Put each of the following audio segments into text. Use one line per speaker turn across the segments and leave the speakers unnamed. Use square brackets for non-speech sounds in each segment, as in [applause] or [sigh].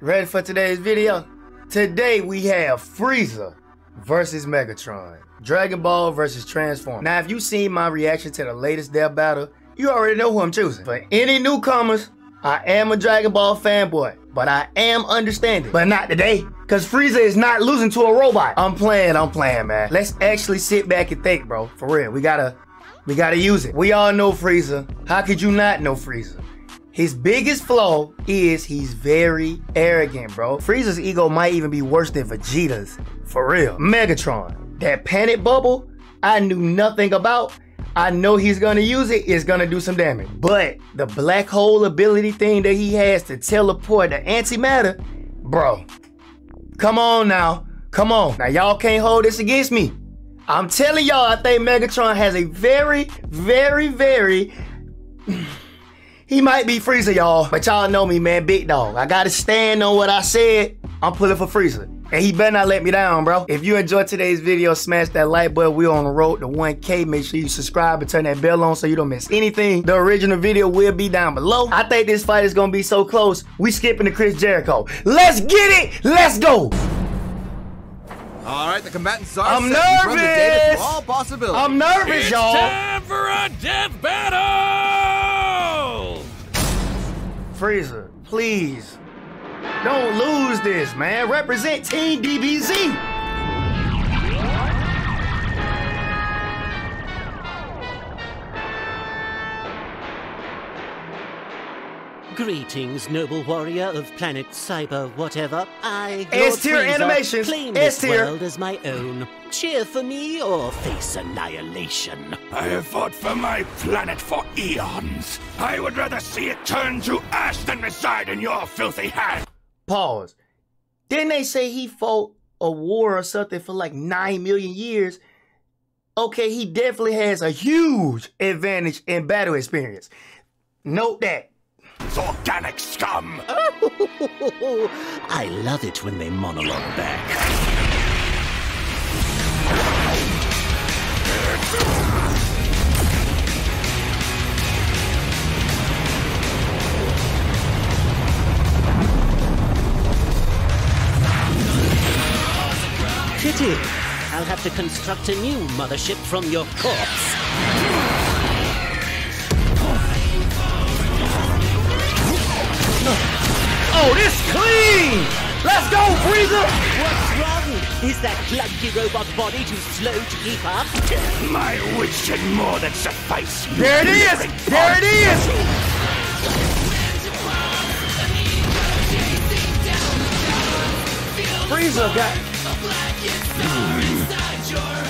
Ready for today's video? Today we have Frieza versus Megatron. Dragon Ball versus Transform. Now, if you seen my reaction to the latest death battle, you already know who I'm choosing. For any newcomers, I am a Dragon Ball fanboy, but I am understanding. But not today, because Frieza is not losing to a robot. I'm playing, I'm playing, man. Let's actually sit back and think, bro. For real, we gotta, we gotta use it. We all know Frieza. How could you not know Frieza? His biggest flaw is he's very arrogant, bro. Frieza's ego might even be worse than Vegeta's. For real. Megatron, that panic bubble I knew nothing about. I know he's gonna use it, it's gonna do some damage. But the black hole ability thing that he has to teleport the antimatter, bro. Come on now. Come on. Now y'all can't hold this against me. I'm telling y'all, I think Megatron has a very, very, very he might be Frieza, y'all, but y'all know me, man. Big dog. I gotta stand on what I said. I'm pulling for Frieza. And he better not let me down, bro. If you enjoyed today's video, smash that like button. We're on the road to 1K. Make sure you subscribe and turn that bell on so you don't miss anything. The original video will be down below. I think this fight is gonna be so close. We skipping to Chris Jericho. Let's get it! Let's go!
All right, the combatants are
I'm
set. We've run the data
nervous.
all possibilities.
I'm nervous, y'all.
It's time for a death battle!
Frieza, please. Don't lose this, man. Represent Team DBZ.
Greetings, noble warrior of planet Cyber whatever. I, Lord
S-tier
Frieza,
animation,
claim this
S-tier.
world as my own. Cheer for me or face annihilation.
I have fought for my planet for eons. I would rather see it turn to ash than reside in your filthy hand.
Pause. Didn't they say he fought a war or something for like 9 million years? Okay, he definitely has a huge advantage in battle experience. Note that.
It's organic scum.
Oh, [laughs] I love it when they monologue back. Pity. I'll have to construct a new mothership from your corpse.
This clean! Let's go, Frieza!
What's wrong? Is that clunky robot body too slow to keep up?
My wit should more than suffice.
There it is! There it is! Frieza got. Hmm.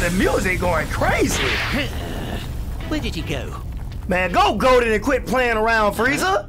The music going crazy.
Where did he go?
Man, go Golden and quit playing around, Frieza.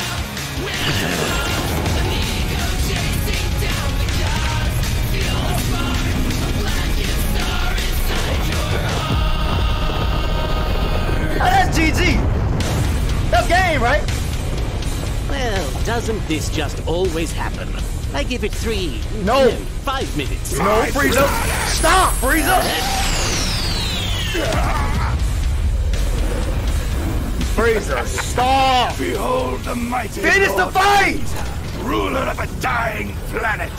Oh, game, right?
Well, doesn't this just always happen? I give it three,
No.
five minutes.
No, Frieza. Stop, Frieza. [laughs] Frieza, stop.
Behold the mighty
Finish the fight.
Ruler of a dying planet.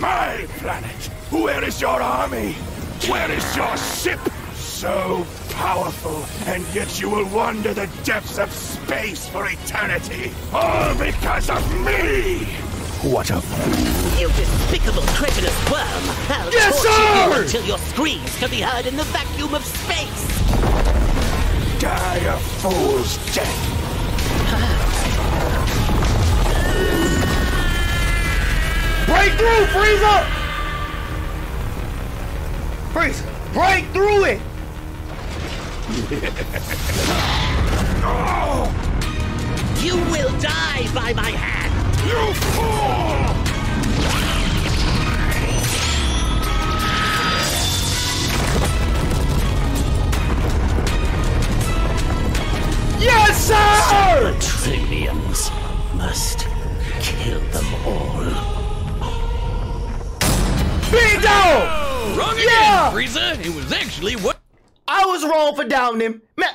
My planet. Where is your army? Where is your ship? So powerful, and yet you will wander the depths of space for eternity. All because of me! What a fool.
You despicable, cretinous worm! I'll
Yes,
torture you until your screams can be heard in the vacuum of space!
Die a fool's death.
Break through, Frieza. Frieza, break through it. [laughs]
You will die by my hand!
You fool!
Yes, sir.
Trillions must kill them all.
Big dog.
Wrong
Yeah!
again, Frieza. It was actually what
I was wrong for downing him. Man,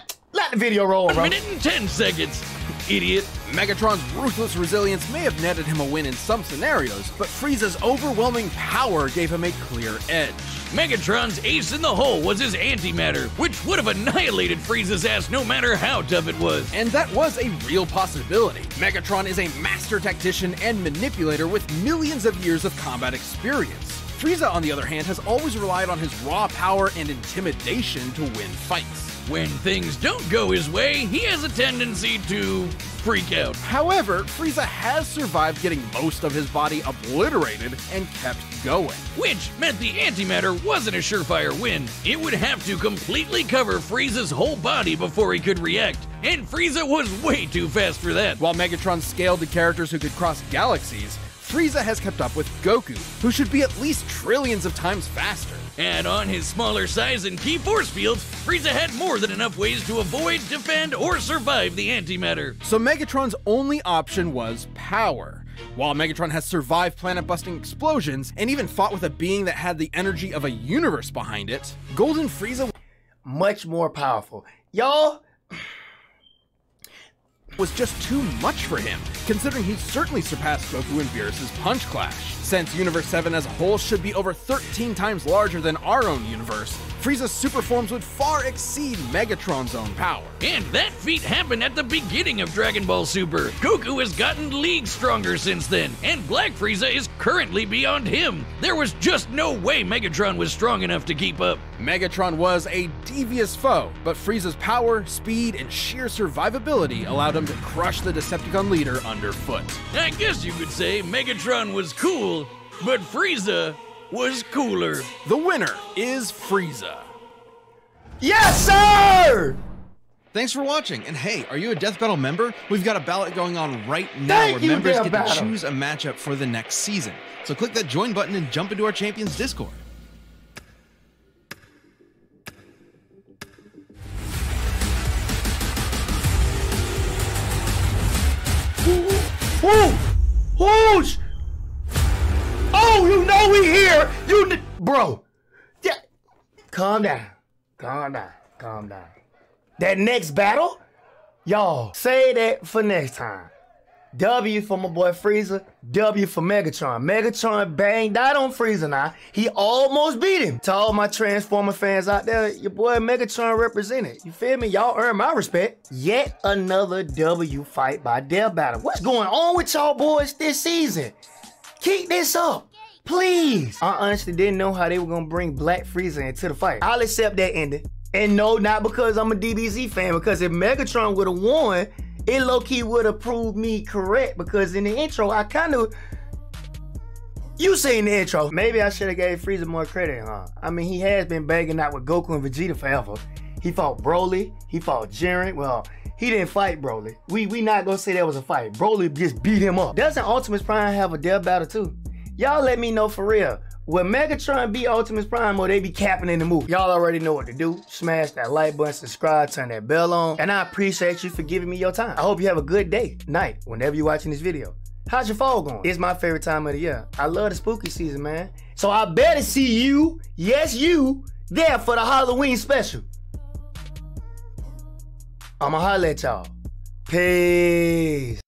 let video roll, bro.
minute and ten seconds. Idiot.
Megatron's ruthless resilience may have netted him a win in some scenarios, but Frieza's overwhelming power gave him a clear edge.
Megatron's ace in the hole was his antimatter, which would have annihilated Frieza's ass no matter how tough it was.
And that was a real possibility. Megatron is a master tactician and manipulator with millions of years of combat experience. Frieza, on the other hand, has always relied on his raw power and intimidation to win fights.
When things don't go his way, he has a tendency to freak out.
However, Frieza has survived getting most of his body obliterated and kept going.
Which meant the antimatter wasn't a surefire win. It would have to completely cover Frieza's whole body before he could react, and Frieza was way too fast for that.
While Megatron scaled to characters who could cross galaxies, Frieza has kept up with Goku, who should be at least trillions of times faster.
And on his smaller size and ki force fields, Frieza had more than enough ways to avoid, defend, or survive the antimatter.
So Megatron's only option was power. While Megatron has survived planet busting explosions and even fought with a being that had the energy of a universe behind it, Golden Frieza was
Much more powerful. Y'all,
was just too much for him, considering he certainly surpassed Goku and Beerus' Punch Clash. Since Universe 7 as a whole should be over 13 times larger than our own universe, Frieza's super forms would far exceed Megatron's own power.
And that feat happened at the beginning of Dragon Ball Super. Goku has gotten leagues stronger since then, and Black Frieza is currently beyond him. There was just no way Megatron was strong enough to keep up.
Megatron was a devious foe, but Frieza's power, speed, and sheer survivability allowed him to crush the Decepticon leader underfoot.
I guess you could say Megatron was cool, but Frieza was cooler.
The winner is Frieza.
yes, sir.
Thanks for watching. And hey, are you a Death Battle member? We've got a ballot going on right now
Thank
where
you,
members
Death
get
Battle.
to choose a matchup for the next season. So click that join button and jump into our champions Discord.
Whoo! Whoosh! Oh, you know we here. You, bro. Yeah. Calm down. Calm down. Calm down. That next battle, y'all say that for next time. W for my boy Frieza. W for Megatron. Megatron banged out on Frieza now. He almost beat him. To all my Transformer fans out there, your boy Megatron represented. You feel me? Y'all earn my respect. Yet another W fight by Death Battle. What's going on with y'all boys this season? Keep this up. Please. I honestly didn't know how they were gonna bring Black Frieza into the fight. I'll accept that ending. And no, not because I'm a DBZ fan, because if Megatron would have won, it low-key would have proved me correct. Because in the intro, I kind of you seen the intro. Maybe I should have gave Frieza more credit, huh? I mean, he has been banging out with Goku and Vegeta forever. He fought Broly. He fought Jiren. Well, he didn't fight Broly. We we not gonna say that was a fight. Broly just beat him up. Doesn't Optimus Prime have a death battle too? Y'all let me know for real. Will Megatron be Optimus Prime or they be capping in the movie? Y'all already know what to do. Smash that like button, subscribe, turn that bell on. And I appreciate you for giving me your time. I hope you have a good day, night, whenever you're watching this video. How's your fall going? It's my favorite time of the year. I love the spooky season, man. So I better see you, yes you, there for the Halloween special. I'ma holler at y'all. Peace.